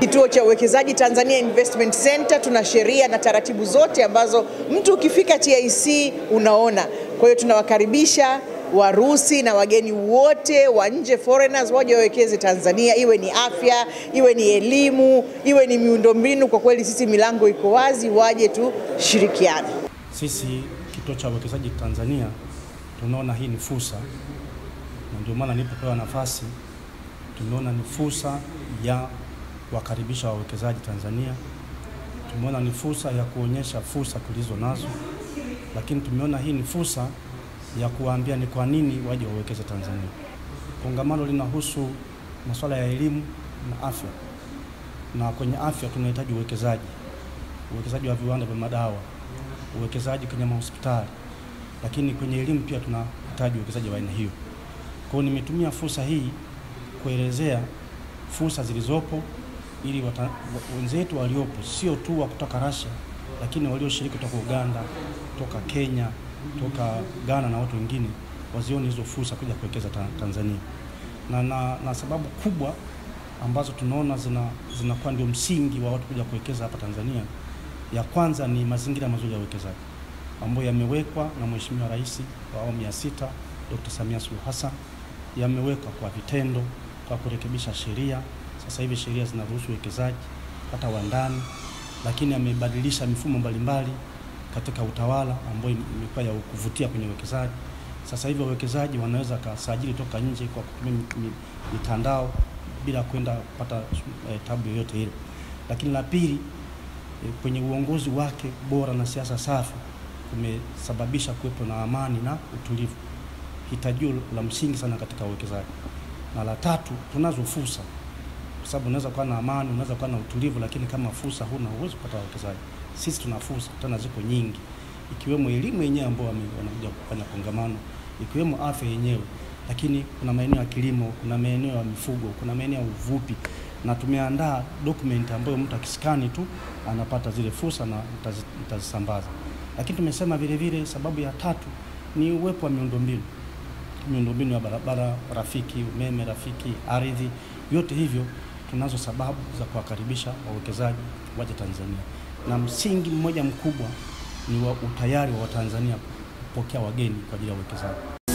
Kituo cha uwekezaji Tanzania Investment Center, tuna sheria na taratibu zote ambazo mtu ukifika TIC unaona. Kwa hiyo tunawakaribisha Warusi na wageni wote wa nje foreigners waje wawekeze Tanzania, iwe ni afya, iwe ni elimu, iwe ni miundombinu. Kwa kweli sisi milango iko wazi, waje tu shirikiane. Sisi kituo cha uwekezaji Tanzania tunaona hii ni fursa, na ndio maana nilipopewa nafasi tumeona ni fursa ya kuwakaribisha wawekezaji Tanzania. Tumeona ni fursa ya kuonyesha fursa tulizo nazo, lakini tumeona hii ni fursa ya kuwaambia ni kwa nini waje wawekeze Tanzania. Kongamano linahusu masuala ya elimu na afya, na kwenye afya tunahitaji uwekezaji, uwekezaji wa viwanda vya madawa, uwekezaji kwenye mahospitali, lakini kwenye elimu pia tunahitaji uwekezaji wa aina hiyo. Kwa hiyo nimetumia fursa hii kuelezea fursa zilizopo ili wenzetu waliopo sio tu wa kutoka Russia, lakini walioshiriki kutoka Uganda, kutoka Kenya, kutoka Ghana na watu wengine wazione hizo fursa kuja kuwekeza ta, Tanzania na, na, na sababu kubwa ambazo tunaona zina zinakuwa ndio msingi wa watu kuja kuwekeza hapa Tanzania, ya kwanza ni mazingira mazuri ya uwekezaji ambayo yamewekwa na Mheshimiwa Rais wa awamu ya sita Dr. Samia Suluhu Hassan, yamewekwa kwa vitendo kwa kurekebisha sheria. Sasa hivi sheria zinaruhusu uwekezaji hata wa ndani, lakini amebadilisha mifumo mbalimbali katika utawala ambayo imekuwa ya kuvutia kwenye uwekezaji. Sasa hivi wawekezaji wanaweza kasajili toka nje kwa kutumia mitandao bila kwenda kupata e, tabu yoyote ile. Lakini la pili e, kwenye uongozi wake bora na siasa safi kumesababisha kuwepo na amani na utulivu, hitajio la msingi sana katika uwekezaji. Na la tatu, tunazo fursa, kwa sababu unaweza kuwa na amani, unaweza kuwa na utulivu, lakini kama fursa huna, huwezi kupata wawekezaji. Sisi tuna fursa, tena ziko nyingi, ikiwemo elimu yenyewe ambao wanakuja kufanya kongamano, ikiwemo afya yenyewe, lakini kuna maeneo ya kilimo, kuna maeneo ya mifugo, kuna maeneo ya uvupi na tumeandaa document ambayo mtu akiskani tu anapata zile fursa na nitazisambaza. Lakini tumesema vile vile, sababu ya tatu ni uwepo wa miundombinu. Miundombinu ya barabara rafiki, umeme rafiki, ardhi, vyote hivyo tunazo sababu za kuwakaribisha wawekezaji waje Tanzania, na msingi mmoja mkubwa ni wa utayari wa Watanzania kupokea wageni kwa ajili ya uwekezaji.